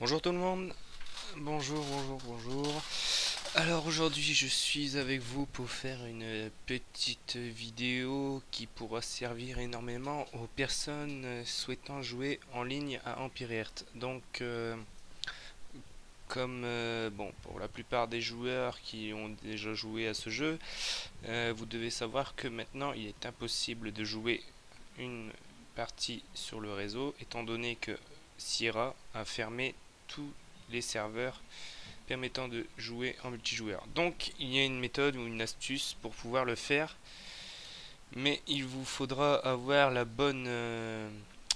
Bonjour tout le monde. Bonjour, bonjour, bonjour. Alors aujourd'hui je suis avec vous pour faire une petite vidéo qui pourra servir énormément aux personnes souhaitant jouer en ligne à Empire Earth. Donc euh, comme euh, bon pour la plupart des joueurs qui ont déjà joué à ce jeu, euh, vous devez savoir que maintenant il est impossible de jouer une partie sur le réseau étant donné que Sierra a fermé tous les serveurs permettant de jouer en multijoueur. Donc il y a une méthode ou une astuce pour pouvoir le faire, mais il vous faudra avoir la bonne, euh,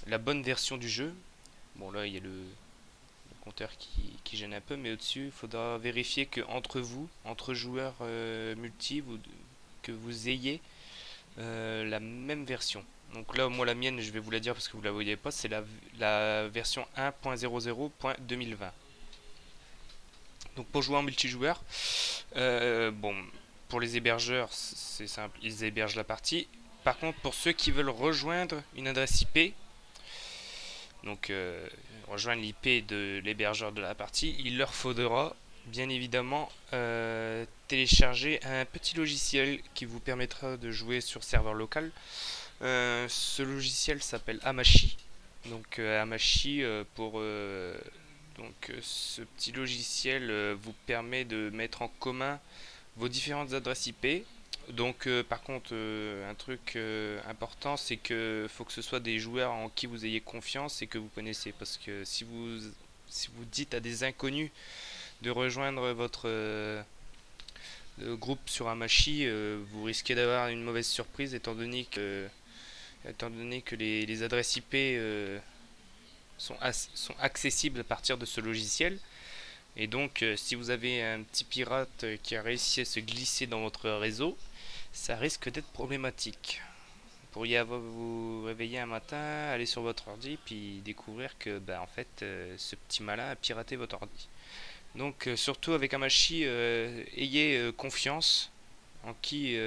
la bonne version du jeu. Bon là il y a le, compteur qui, gêne un peu, mais au-dessus il faudra vérifier que entre vous, entre joueurs euh, multi, vous, que vous ayez euh, la même version. Donc là, moi, la mienne, je vais vous la dire parce que vous la voyez pas, c'est la, la version 1.00.2020. Donc pour jouer en multijoueur, euh, bon, pour les hébergeurs, c'est simple, ils hébergent la partie. Par contre, pour ceux qui veulent rejoindre une adresse IP, donc euh, rejoindre l'IP de l'hébergeur de la partie, il leur faudra bien évidemment euh, télécharger un petit logiciel qui vous permettra de jouer sur serveur local. Ce logiciel s'appelle Amashi. Donc Amashi pour donc euh, ce petit logiciel euh, vous permet de mettre en commun vos différentes adresses IP. Donc euh, par contre un truc important c'est que faut que ce soit des joueurs en qui vous ayez confiance et que vous connaissez parce que si vous si vous dites à des inconnus de rejoindre votre groupe sur Amashi, vous risquez d'avoir une mauvaise surprise étant donné que étant donné que les, adresses IP sont, sont accessibles à partir de ce logiciel. Et donc, euh, si vous avez un petit pirate qui a réussi à se glisser dans votre réseau, ça risque d'être problématique. Vous pourriez vous réveiller un matin, aller sur votre ordi, puis découvrir que, bah, en fait, euh, ce petit malin a piraté votre ordi. Donc, euh, surtout avec Amashi, ayez confiance en qui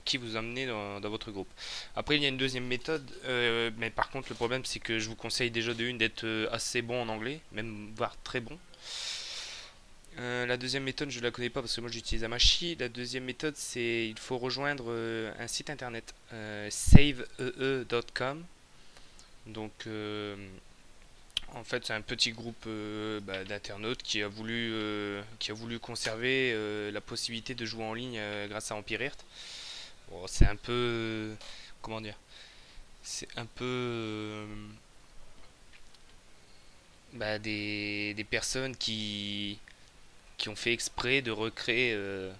qui vous amenez dans, votre groupe. Après, il y a une deuxième méthode, euh, mais par contre, le problème, c'est que je vous conseille déjà de une d'être euh, assez bon en anglais, même voire très bon. Euh, la deuxième méthode, je la connais pas parce que moi j'utilise Amashi. La deuxième méthode, c'est il faut rejoindre un site internet saveee.com. Donc, en fait, c'est un petit groupe bah, d'internautes qui a voulu qui a voulu conserver la possibilité de jouer en ligne grâce à Empire Earth c'est un peu. Comment dire C'est un peu. Euh, bah, des, personnes qui, qui ont fait exprès de recréer euh,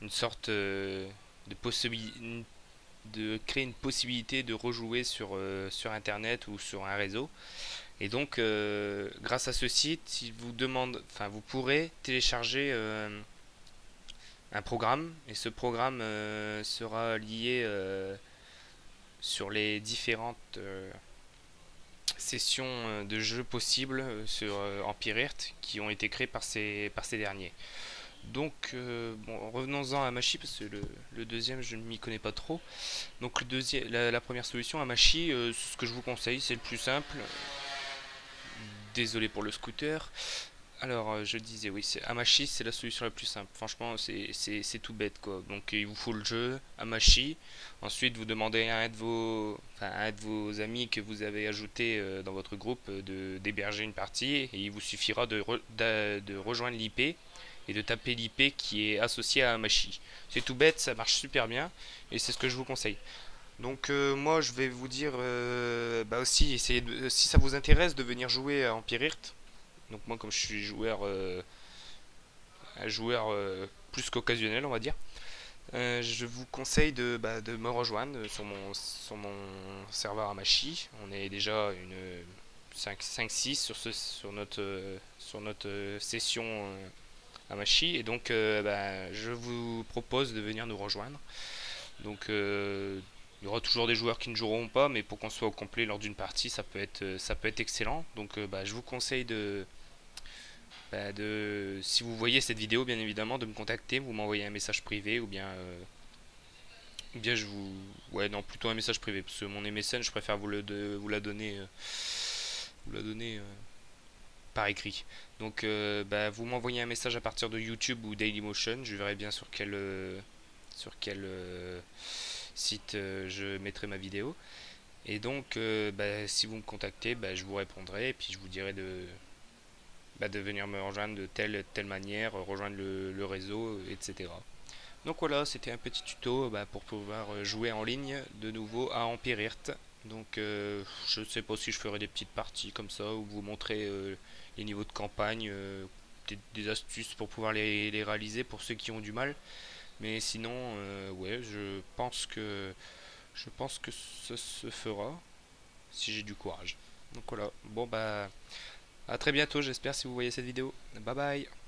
une sorte euh, de possibilité de créer une possibilité de rejouer sur, sur internet ou sur un réseau et donc grâce à ce site il vous demande enfin vous pourrez télécharger un programme et ce programme euh, sera lié euh, sur les différentes euh, sessions de jeux possibles sur Empire Earth qui ont été créées par ces, par ces derniers. Donc, bon, revenons-en à Machi, parce que le, deuxième, je ne m'y connais pas trop. Donc, le deuxième, la, première solution, Amashi, ce que je vous conseille, c'est le plus simple. Désolé pour le scooter. Alors, euh, je disais, oui, c'est Amashi, c'est la solution la plus simple. Franchement, c'est tout bête, quoi. Donc, il vous faut le jeu, Amashi. Ensuite, vous demandez à un de vos, amis que vous avez ajouté euh, dans votre groupe euh, d'héberger une partie. Et il vous suffira de, rejoindre l'IP et de taper l'IP qui est associé à Amashi. C'est tout bête, ça marche super bien. Et c'est ce que je vous conseille. Donc moi je vais vous dire bah aussi essayez si ça vous intéresse de venir jouer à Empire donc moi comme je suis joueur euh, un joueur euh, plus qu'occasionnel on va dire, euh, je vous conseille de, bah, de, me rejoindre sur mon, sur mon serveur Amashi. On est déjà une 5-6 sur, ce, sur, notre, sur notre session Amashi. Et donc bah, je vous propose de venir nous rejoindre. Donc il y aura toujours des joueurs qui ne joueront pas, mais pour qu'on soit au complet lors d'une partie, ça peut être, ça peut être excellent. Donc bah, je vous conseille de, bah, de, si vous voyez cette vidéo, bien évidemment, de me contacter, vous m'envoyez un message privé ou bien, euh, ou bien je vous, ouais, non, plutôt un message privé parce que mon MSN, je préfère vous le, vous la donner, euh, vous la donner euh, par écrit. Donc bah, vous m'envoyez un message à partir de YouTube ou Dailymotion, je verrai bien sur quel, sur quel site je mettrai ma vidéo. Et donc bah, si vous me contactez, bah, je vous répondrai et puis je vous dirai de, bah, de venir me rejoindre de telle telle manière, rejoindre le, réseau, etc. Donc voilà, c'était un petit tuto bah, pour pouvoir jouer en ligne de nouveau à Empire Donc euh, je ne sais pas si je ferai des petites parties comme ça ou vous montrer euh, les niveaux de campagne, euh, des, astuces pour pouvoir les, les, réaliser pour ceux qui ont du mal. Mais sinon, ouais, je pense que je pense que ça se fera si j'ai du courage. Donc voilà. Bon bah à très bientôt, j'espère, si vous voyez cette vidéo. Bye bye